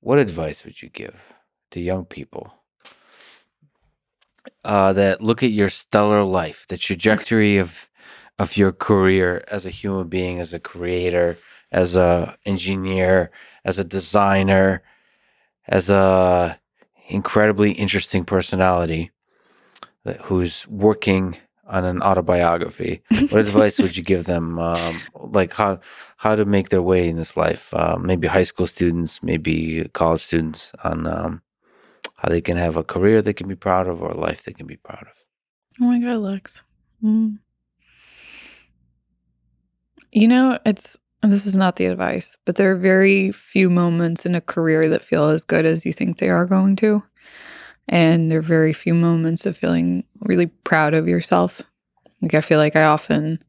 what advice would you give to young people uh, that look at your stellar life, the trajectory of of your career as a human being, as a creator, as a engineer, as a designer, as a incredibly interesting personality who's working on an autobiography. What advice would you give them? Um, like how how to make their way in this life? Uh, maybe high school students, maybe college students, on um, how they can have a career they can be proud of or a life they can be proud of. Oh my God, Lex. Mm. You know, it's this is not the advice, but there are very few moments in a career that feel as good as you think they are going to. And there are very few moments of feeling really proud of yourself. Like, I feel like I often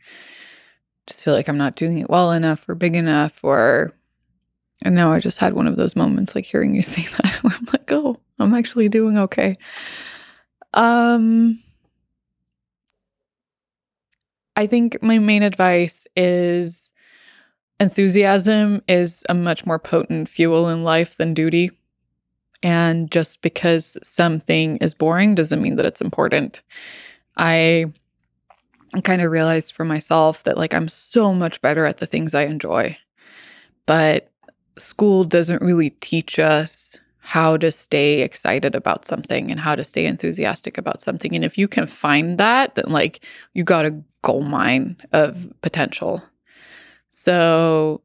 just feel like I'm not doing it well enough or big enough, or, and now I just had one of those moments like hearing you say that I'm like, oh, I'm actually doing okay. Um, I think my main advice is enthusiasm is a much more potent fuel in life than duty. And just because something is boring doesn't mean that it's important. I kind of realized for myself that like I'm so much better at the things I enjoy. But school doesn't really teach us how to stay excited about something and how to stay enthusiastic about something. And if you can find that, then like you got a gold mine of potential. So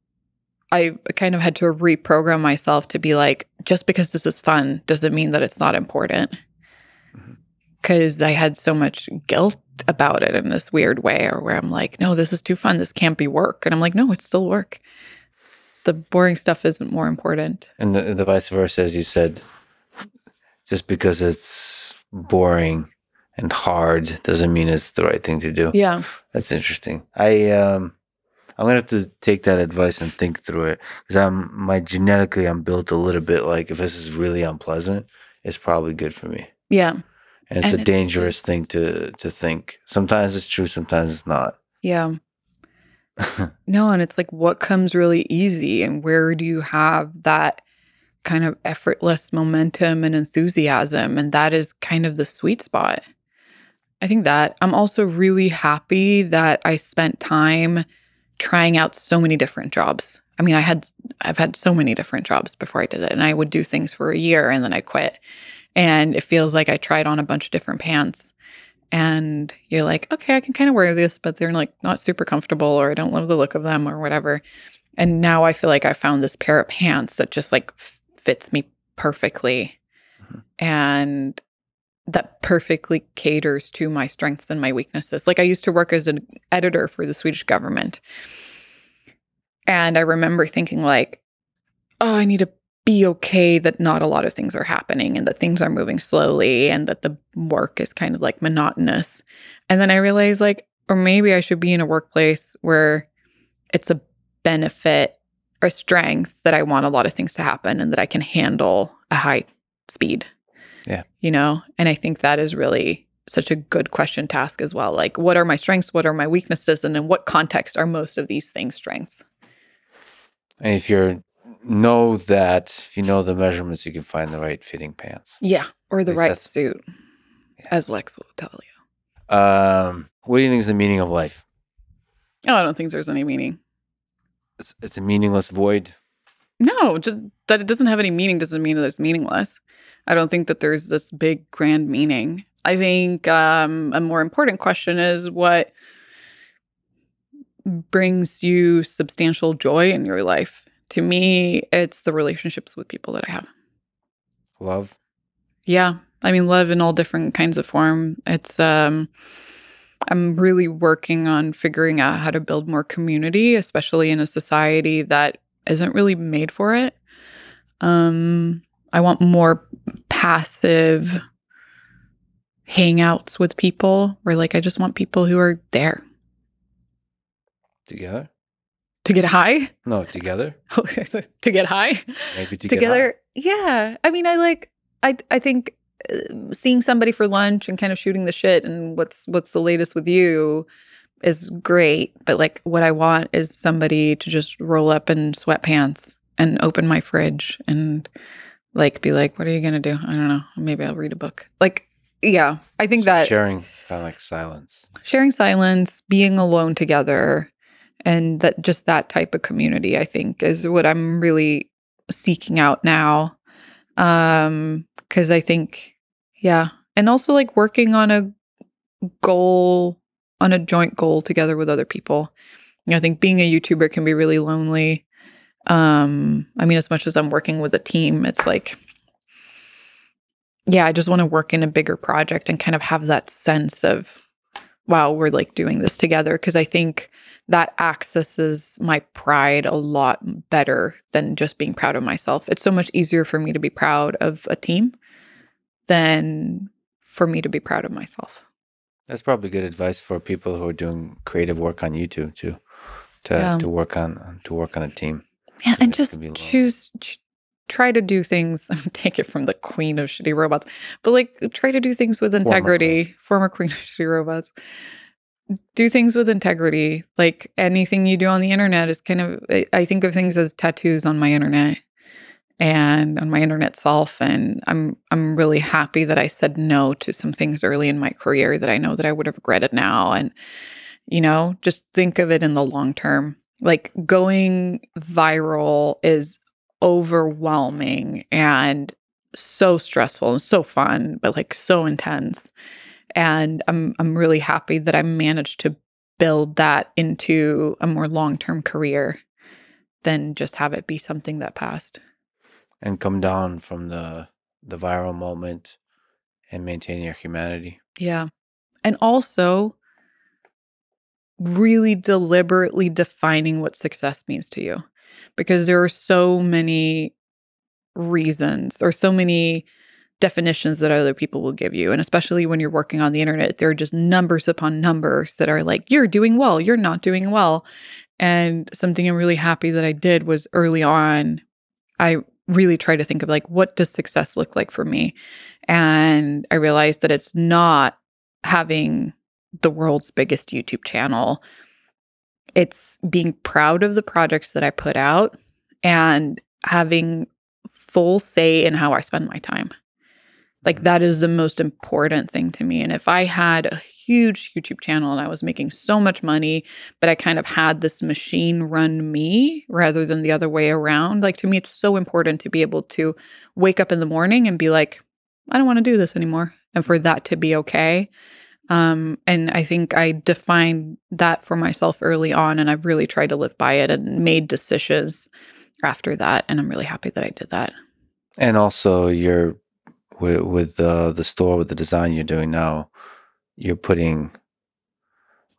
I kind of had to reprogram myself to be like, just because this is fun doesn't mean that it's not important. Because mm-hmm. I had so much guilt about it in this weird way, or where I'm like, no, this is too fun. This can't be work. And I'm like, no, it's still work. The boring stuff isn't more important. And the, the vice versa, as you said, just because it's boring and hard doesn't mean it's the right thing to do. Yeah. That's interesting. I um I'm gonna have to take that advice and think through it because I'm my genetically I'm built a little bit like if this is really unpleasant, it's probably good for me. Yeah. And it's and a dangerous just... thing to to think. Sometimes it's true, sometimes it's not. Yeah. no, and it's like what comes really easy and where do you have that kind of effortless momentum and enthusiasm and that is kind of the sweet spot. I think that I'm also really happy that I spent time trying out so many different jobs. I mean, I had I've had so many different jobs before I did it, and I would do things for a year and then I quit. And it feels like I tried on a bunch of different pants. And you're like, okay, I can kind of wear this, but they're like not super comfortable, or I don't love the look of them, or whatever. And now I feel like I found this pair of pants that just like fits me perfectly. Mm-hmm. And that perfectly caters to my strengths and my weaknesses. Like I used to work as an editor for the Swedish government. And I remember thinking like, oh, I need to be okay that not a lot of things are happening and that things are moving slowly and that the work is kind of like monotonous. And then I realized like or maybe I should be in a workplace where it's a benefit or strength that I want a lot of things to happen and that I can handle a high speed yeah. You know, and I think that is really such a good question to ask as well. Like, what are my strengths? What are my weaknesses? And in what context are most of these things strengths? And if you know that, if you know the measurements, you can find the right fitting pants. Yeah. Or the right suit, yeah. as Lex will tell you. Um, what do you think is the meaning of life? Oh, I don't think there's any meaning. It's, it's a meaningless void. No, just that it doesn't have any meaning doesn't mean that it's meaningless. I don't think that there's this big grand meaning. I think um, a more important question is what brings you substantial joy in your life. To me, it's the relationships with people that I have. Love. Yeah. I mean, love in all different kinds of form. It's, um, I'm really working on figuring out how to build more community, especially in a society that isn't really made for it. Um, I want more passive hangouts with people where like I just want people who are there. Together? To get high? No, together. to get high? Maybe to together. Yeah. I mean, I like I I think uh, seeing somebody for lunch and kind of shooting the shit and what's what's the latest with you is great, but like what I want is somebody to just roll up in sweatpants and open my fridge and like be like, what are you going to do? I don't know. Maybe I'll read a book. Like, yeah, I think that sharing kind of like silence, sharing silence, being alone together, and that just that type of community, I think, is what I'm really seeking out now. Um, because I think, yeah, and also like working on a goal, on a joint goal together with other people. I think being a YouTuber can be really lonely. Um, I mean, as much as I'm working with a team, it's like, yeah, I just want to work in a bigger project and kind of have that sense of, wow, we're like doing this together. Cause I think that accesses my pride a lot better than just being proud of myself. It's so much easier for me to be proud of a team than for me to be proud of myself. That's probably good advice for people who are doing creative work on YouTube too, to Yeah. to work on to work on a team. Yeah, and just can be long. choose, ch- try to do things. Take it from the queen of shitty robots, but like try to do things with Former integrity. Former queen of shitty robots. Do things with integrity. Like anything you do on the internet is kind of. I- I think of things as tattoos on my internet and on my internet self. And I'm I'm really happy that I said no to some things early in my career that I know that I would have regretted now. And you know, just think of it in the long term. Like going viral is overwhelming and so stressful and so fun, but like so intense. And I'm I'm really happy that I managed to build that into a more long-term career than just have it be something that passed. and come down from the the viral moment and maintain your humanity. Yeah. And also really deliberately defining what success means to you because there are so many reasons or so many definitions that other people will give you and especially when you're working on the internet there are just numbers upon numbers that are like you're doing well you're not doing well and something i'm really happy that i did was early on i really tried to think of like what does success look like for me? And i realized that it's not having the world's biggest YouTube channel. It's being proud of the projects that I put out and having full say in how I spend my time. Like mm-hmm. that is the most important thing to me. And if I had a huge YouTube channel and I was making so much money, but I kind of had this machine run me rather than the other way around, like to me, it's so important to be able to wake up in the morning and be like, I don't want to do this anymore. And for that to be okay. Um, and I think I defined that for myself early on, and I've really tried to live by it and made decisions after that. And I'm really happy that I did that. And also, you're with with uh, the store with the design you're doing now. You're putting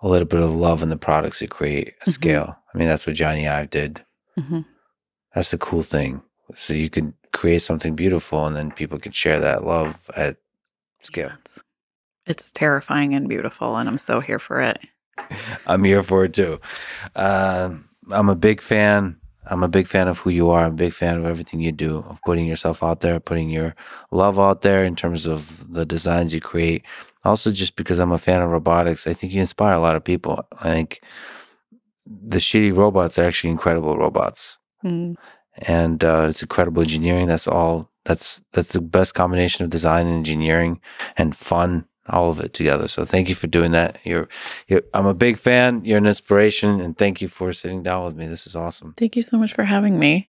a little bit of love in the products you create at Mhm. scale. I mean, that's what Jony Ive did. Mhm. That's the cool thing. So you can create something beautiful, and then people can share that love at scale. It's, it's terrifying and beautiful, and I'm so here for it. I'm here for it too. Um, I'm a big fan. I'm a big fan of who you are. I'm a big fan of everything you do, of putting yourself out there, putting your love out there in terms of the designs you create. Also, just because I'm a fan of robotics, I think you inspire a lot of people. I think the shitty robots are actually incredible robots, Mm. and uh, it's incredible engineering. That's all. That's that's the best combination of design and engineering and fun, all of it together. So thank you for doing that. You're, you're I'm a big fan. You're an inspiration, and thank you for sitting down with me. This is awesome. Thank you so much for having me.